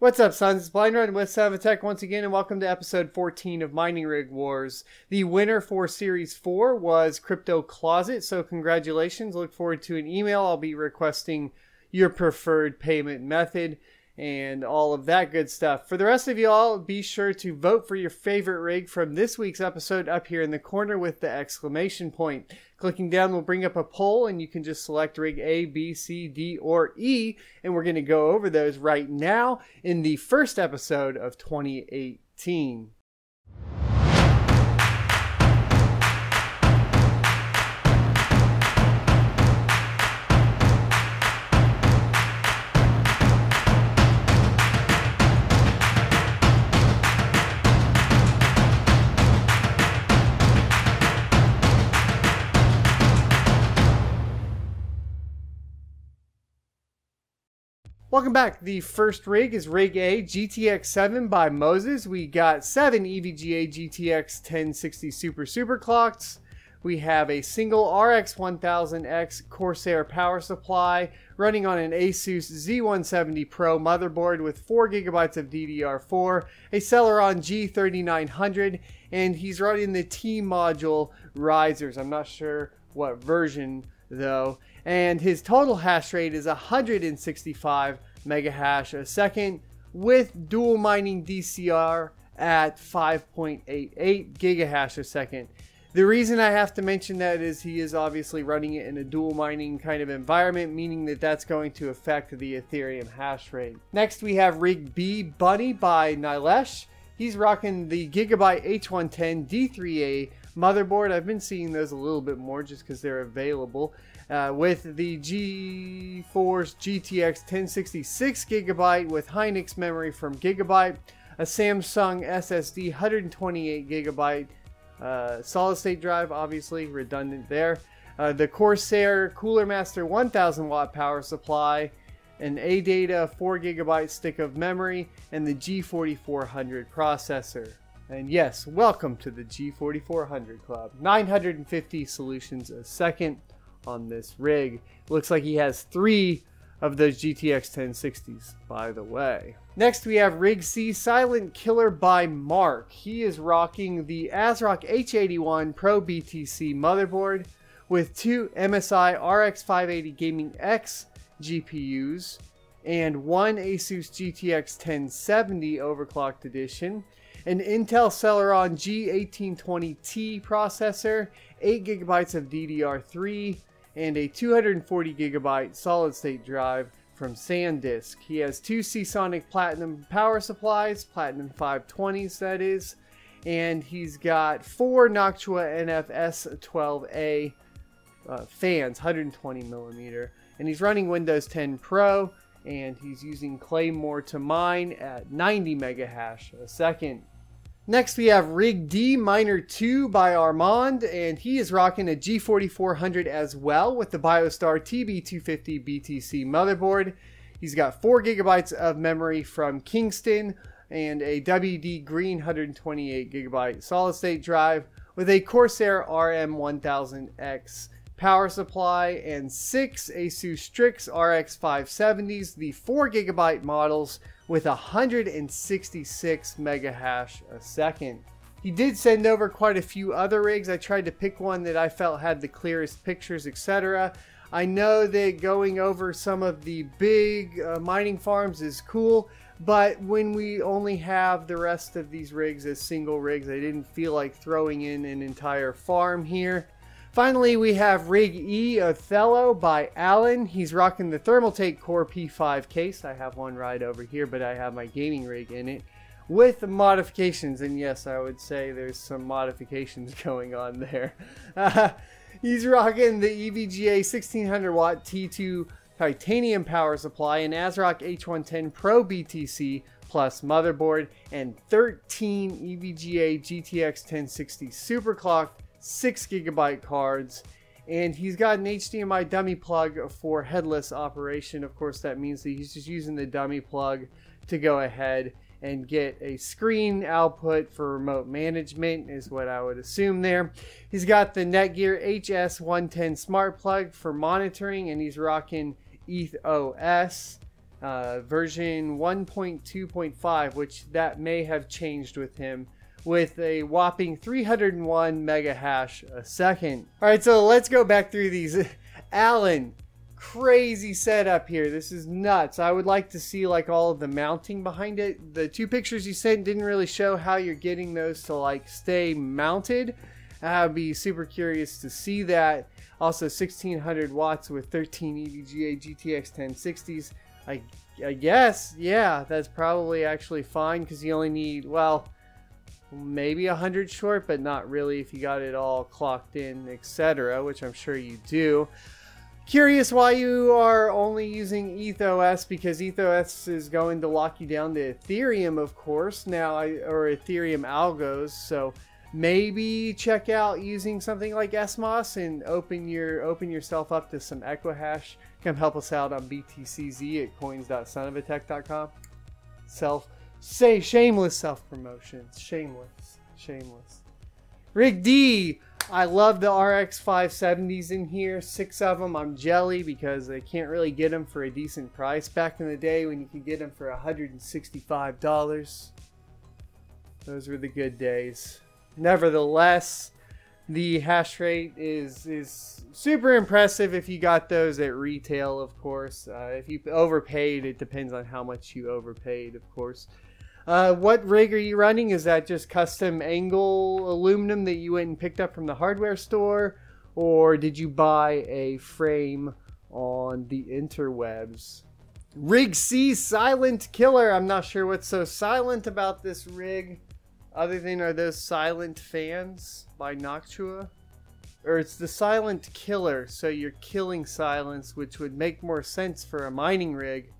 What's up, sons? It's Blind Run with Tech once again, and welcome to episode 14 of Mining Rig Wars. The winner for Series 4 was Crypto Closet, so congratulations. Look forward to an email. I'll be requesting your preferred payment method and all of that good stuff. For the rest of y'all, be sure to vote for your favorite rig from this week's episode up here in the corner with the exclamation point. Clicking down will bring up a poll and you can just select rig A, B, C, D, or E. And we're going to go over those right now in the first episode of 2018. Welcome back. The first rig is Rig A GTX 7 by Moses. We got seven EVGA GTX 1060 Super Super clocks. We have a single RX 1000X Corsair power supply running on an Asus Z170 Pro motherboard with 4GB of DDR4, a Celeron G3900, and he's running the T module risers. I'm not sure what version though. And his total hash rate is 165 mega hash a second with dual mining DCR at 5.88 gigahash a second. The reason I have to mention that is he is obviously running it in a dual mining kind of environment, meaning that that's going to affect the Ethereum hash rate. Next, we have Rig B Bunny by Nilesh. He's rocking the Gigabyte H110 D3A motherboard. I've been seeing those a little bit more just because they're available. Uh, with the GeForce GTX 1066 gigabyte with Hynix memory from Gigabyte, a Samsung SSD 128 gigabyte uh, solid state drive, obviously redundant there. Uh, the Corsair Cooler Master 1000 watt power supply, an ADATA 4 gigabyte stick of memory, and the G4400 processor. And yes, welcome to the G4400 Club. 950 solutions a second on this rig. Looks like he has three of those GTX 1060s, by the way. Next, we have Rig C Silent Killer by Mark. He is rocking the ASRock H81 Pro BTC motherboard with two MSI RX 580 Gaming X GPUs and one Asus GTX 1070 overclocked edition, an Intel Celeron G1820T processor, 8GB of DDR3, and a 240 gigabyte solid state drive from SanDisk. He has two Seasonic Platinum power supplies, Platinum 520s that is, and he's got four Noctua NFS 12A uh, fans, 120 millimeter, and he's running Windows 10 Pro, and he's using Claymore to mine at 90 mega hash a second. Next, we have Rig D Miner 2 by Armand, and he is rocking a G4400 as well with the BioStar TB250 BTC motherboard. He's got 4 gigabytes of memory from Kingston and a WD Green 128 gigabyte solid state drive with a Corsair RM1000X power supply and six Asus Strix RX 570s, the 4 gigabyte models with 166 mega hash a second. He did send over quite a few other rigs. I tried to pick one that I felt had the clearest pictures, etc. I know that going over some of the big uh, mining farms is cool, but when we only have the rest of these rigs as single rigs, I didn't feel like throwing in an entire farm here. Finally, we have Rig E Othello by Alan. He's rocking the Thermaltake Core P5 case. I have one right over here, but I have my gaming rig in it with modifications. And yes, I would say there's some modifications going on there. Uh, he's rocking the EVGA 1600 watt T2 titanium power supply, an ASRock H110 Pro BTC plus motherboard, and 13 EVGA GTX 1060 superclocked 6 gigabyte cards. And he's got an HDMI dummy plug for headless operation. Of course, that means that he's just using the dummy plug to go ahead and get a screen output for remote management is what I would assume there. He's got the Netgear HS110 smart plug for monitoring and he's rocking EthOS. uh, version 1.2.5, which that may have changed with him, with a whopping 301 mega hash a second. All right, so let's go back through these. Alan, crazy setup here. This is nuts. I would like to see like all of the mounting behind it. The two pictures you sent didn't really show how you're getting those to like stay mounted. I'd be super curious to see that. Also 1600 watts with 13 EVGA GTX 1060s. I, I guess, yeah, that's probably actually fine because you only need, well, maybe 100 short, but not really if you got it all clocked in, etc., which I'm sure you do. Curious why you are only using EthOS because EthOS is going to lock you down to Ethereum, of course, now, or Ethereum algos. So maybe check out using something like SMOS and open your open yourself up to some Equihash. Come help us out on BTCZ at coins.sonofatech.com. Self say shameless self promotion. Shameless. Shameless. Rig D I love the RX 570s in here. Six of them. I'm jelly because I can't really get them for a decent price back in the day when you could get them for $165. Those were the good days. Nevertheless, the hash rate is is super impressive if you got those at retail, of course. Uh, if you overpaid, it depends on how much you overpaid, of course. Uh, what rig are you running? Is that just custom angle aluminum that you went and picked up from the hardware store? Or did you buy a frame on the interwebs? Rig C Silent Killer. I'm not sure what's so silent about this rig. Other than are those silent fans by Noctua? Or it's the Silent Killer, so you're killing silence, which would make more sense for a mining rig.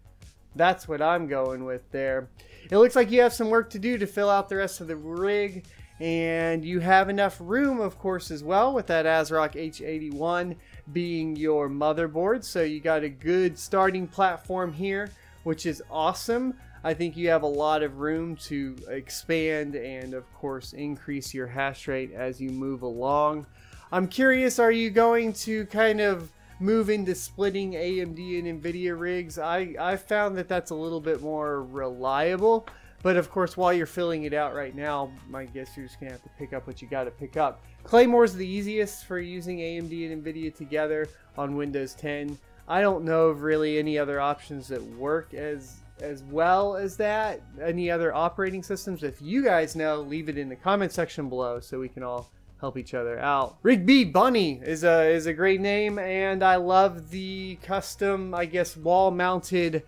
That's what I'm going with there. It looks like you have some work to do to fill out the rest of the rig. And you have enough room, of course, as well, with that ASRock H81 being your motherboard. So you got a good starting platform here, which is awesome. I think you have a lot of room to expand and, of course, increase your hash rate as you move along. I'm curious, are you going to kind of move into splitting AMD and NVIDIA rigs, I, I found that that's a little bit more reliable. But of course, while you're filling it out right now, I guess you're just to have to pick up what you got to pick up. Claymore's the easiest for using AMD and NVIDIA together on Windows 10. I don't know of really any other options that work as as well as that. Any other operating systems? If you guys know, leave it in the comment section below so we can all help each other out. Rig B Bunny is a is a great name, and I love the custom, I guess, wall mounted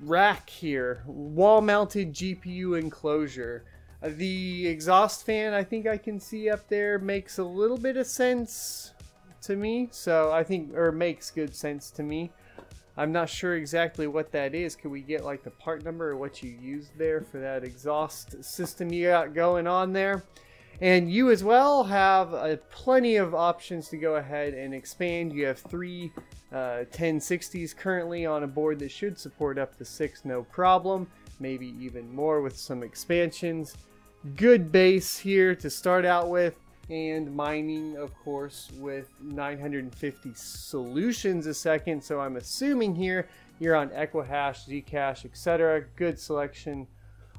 rack here, wall mounted GPU enclosure. Uh, the exhaust fan I think I can see up there makes a little bit of sense to me, so I think, or makes good sense to me. I'm not sure exactly what that is. Can we get like the part number or what you used there for that exhaust system you got going on there? And you as well have uh, plenty of options to go ahead and expand. You have three uh, 1060s currently on a board that should support up to six no problem. Maybe even more with some expansions. Good base here to start out with. And mining, of course, with 950 solutions a second. So I'm assuming here you're on Equihash, Zcash, etc. Good selection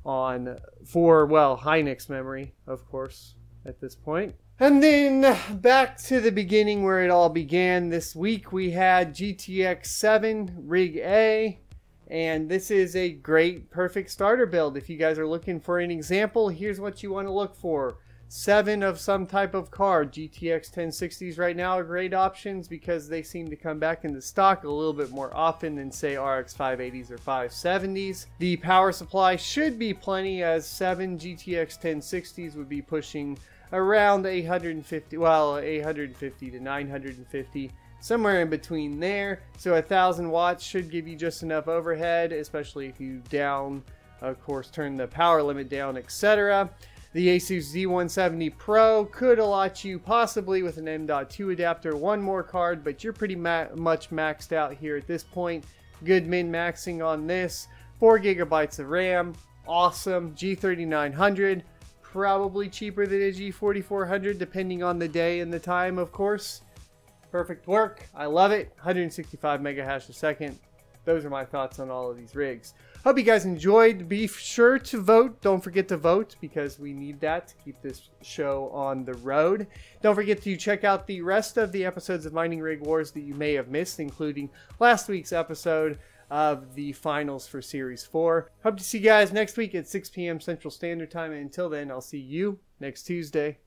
on for well Hynix memory, of course, at this point. And then back to the beginning where it all began. This week we had GTX 7 Rig A, and this is a great perfect starter build. If you guys are looking for an example, here's what you want to look for seven of some type of card. GTX 1060s right now are great options because they seem to come back into stock a little bit more often than say RX 580s or 570s. The power supply should be plenty as seven GTX 1060s would be pushing around 850, well 850 to 950 somewhere in between there. So a thousand watts should give you just enough overhead, especially if you down, of course, turn the power limit down, etc. The Asus Z170 Pro could allot you possibly with an M.2 adapter one more card, but you're pretty ma much maxed out here at this point. Good min-maxing on this. 4 gigabytes of RAM. Awesome. G3900. Probably cheaper than a G4400 depending on the day and the time, of course. Perfect work. I love it. 165 mega hash a second. Those are my thoughts on all of these rigs. Hope you guys enjoyed. Be sure to vote. Don't forget to vote because we need that to keep this show on the road. Don't forget to check out the rest of the episodes of Mining Rig Wars that you may have missed, including last week's episode of the finals for Series 4. Hope to see you guys next week at 6 p.m. Central Standard Time. And until then, I'll see you next Tuesday.